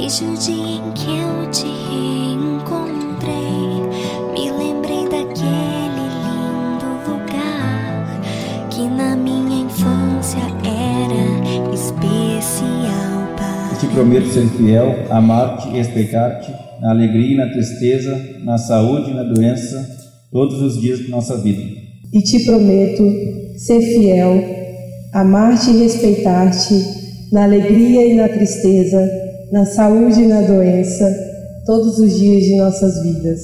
Desde o dia em que eu te reencontrei, me lembrei daquele lindo lugar que na minha infância era especial para Te prometo ser fiel, amar-te respeitar-te, na alegria e na tristeza, na saúde e na doença, todos os dias de nossa vida. E te prometo ser fiel, amar-te e respeitar-te, na alegria e na tristeza, na saúde e na doença, todos os dias de nossas vidas.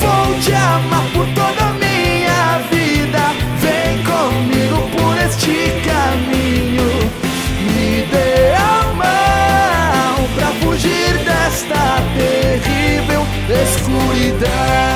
Vou te amar por toda a minha vida, vem comigo por este caminho. Me dê a mão pra fugir desta terrível escuridão.